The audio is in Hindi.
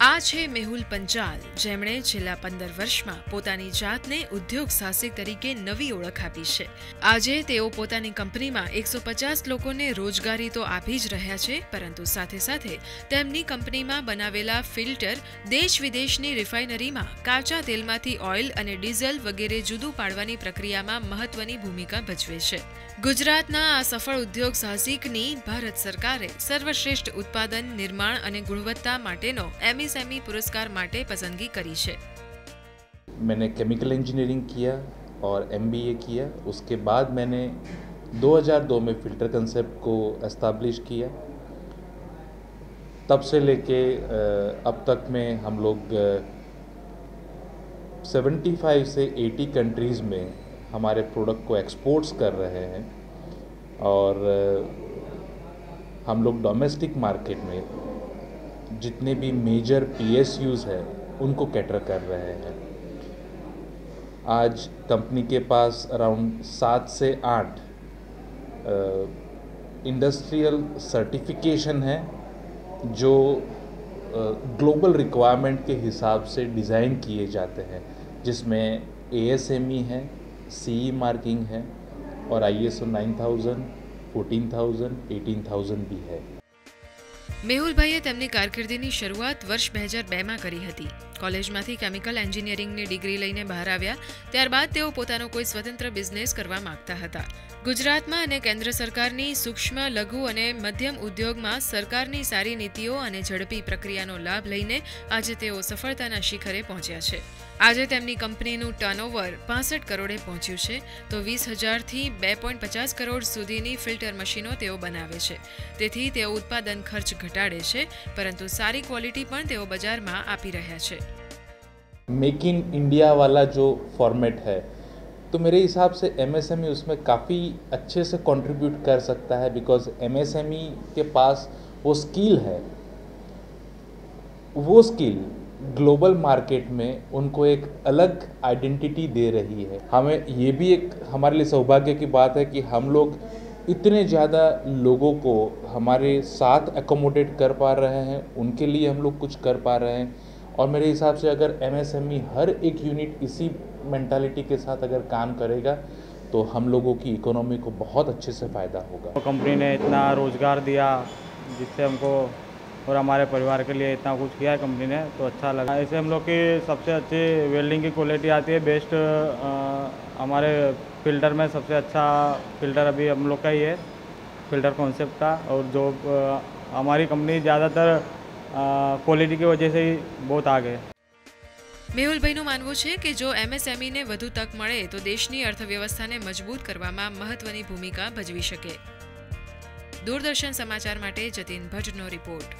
આ છે મેહુલ પંચાલ. જેમણે છેલ્લા પંદર વર્ષમાં પોતાની જાતને ઉદ્યોગ સાહસિક તરીકે નવી ઓળખ આપી છે. આજે તેઓ પોતાની કંપનીમાં એકસો પચાસ લોકોને રોજગારી તો આપી જ રહ્યા છે, પરંતુ સાથે સાથે તેમની કંપનીમાં બનાવેલા ફિલ્ટર દેશ વિદેશની રિફાઇનરીમાં કાચા તેલમાંથી ઓઇલ અને ડીઝલ વગેરે જુદું પાડવાની પ્રક્રિયામાં મહત્વની ભૂમિકા ભજવે છે. ગુજરાતના આ સફળ ઉદ્યોગ સાહસિકની ભારત સરકારે સર્વશ્રેષ્ઠ ઉત્પાદન, નિર્માણ અને ગુણવત્તા માટેનો એમએસએમઈ પુરસ્કાર માટે પસંદગી કરી છે मैंने केमिकल इंजीनियरिंग किया और एमबीए किया उसके बाद मैंने 2002 में फ़िल्टर कंसेप्ट को एस्ताब्लिश किया तब से लेके अ, अब तक में हम लोग सेवेंटी फाइव से 80 कंट्रीज़ में हमारे प्रोडक्ट को एक्सपोर्ट्स कर रहे हैं और अ, हम लोग डोमेस्टिक मार्केट में जितने भी मेजर पीएसयूज़ है, उनको कैटर कर रहे हैं। आज कंपनी के पास अराउंड सात से आठ इंडस्ट्रियल सर्टिफिकेशन है, जो ग्लोबल रिक्वायरमेंट के हिसाब से डिज़ाइन किए जाते हैं, जिसमें ए एस एम ई है सी ई मार्किंग है और I S O nine thousand fourteen thousand eighteen thousand भी है। મેહુલભાઈએ તેમની કારકિર્દીની શરૂઆત વર્ષ બે હજાર બેમાં કરી હતી. કોલેજમાંથી કેમિકલ એન્જિનિયરિંગની ડિગ્રી લઈને બહાર આવ્યા, ત્યારબાદ તેઓ પોતાનો કોઈ સ્વતંત્ર બિઝનેસ કરવા માંગતા હતા. ગુજરાતમાં અને કેન્દ્ર સરકારની સૂક્ષ્મ, લઘુ અને મધ્યમ ઉદ્યોગમાં સરકારની સારી નીતિઓ અને ઝડપી પ્રક્રિયાનો લાભ લઈને આજે તેઓ સફળતાના શિખરે પહોંચ્યા છે. આજે તેમની કંપનીનું ટર્નઓવર પાસઠ કરોડે પહોંચ્યું છે, તો વીસ હજારથી બે પોઈન્ટ પચાસ કરોડ સુધીની ફિલ્ટર મશીનો તેઓ બનાવે છે. તેથી તેઓ ઉત્પાદન ખર્ચ ઘટાડે છે પરંતુ સારી ક્વોલિટી પણ તેઓ બજારમાં આપી રહ્યા છે मेक इन इंडिया वाला जो फॉर्मेट है तो मेरे हिसाब से एमएसएमई उसमें काफ़ी अच्छे से कंट्रीब्यूट कर सकता है बिकॉज एमएसएमई के पास वो स्किल है वो स्किल ग्लोबल मार्केट में उनको एक अलग आइडेंटिटी दे रही है हमें ये भी एक हमारे लिए सौभाग्य की बात है कि हम लोग इतने ज़्यादा लोगों को हमारे साथ एकोमोडेट कर पा रहे हैं, उनके लिए हम लोग कुछ कर पा रहे हैं। और मेरे हिसाब से अगर एमएसएमई हर एक यूनिट इसी मेंटालिटी के साथ अगर काम करेगा तो हम लोगों की इकोनॉमी को बहुत अच्छे से फ़ायदा होगा। कंपनी ने इतना रोज़गार दिया, जिससे हमको और हमारे परिवार के लिए इतना कुछ किया है कंपनी ने तो अच्छा लगा। ऐसे हम लोग की सबसे अच्छी वेल्डिंग की क्वालिटी आती है बेस्ट हमारे फ़िल्टर में सबसे अच्छा फ़िल्टर अभी हम लोग का ही है फ़िल्टर कॉन्सेप्ट का और जो अ, हमारी कंपनी ज़्यादातर क्वालिटी की वजह से ही बहुत आगे है મેહુલભાઈનું માનવું છે કે જો એમએસએમઈને વધુ તક મળે તો દેશની અર્થવ્યવસ્થાને મજબૂત કરવામાં મહત્વની ભૂમિકા ભજવી શકે દૂરદર્શન સમાચાર માટે જતીન ભટ્ટનો રિપોર્ટ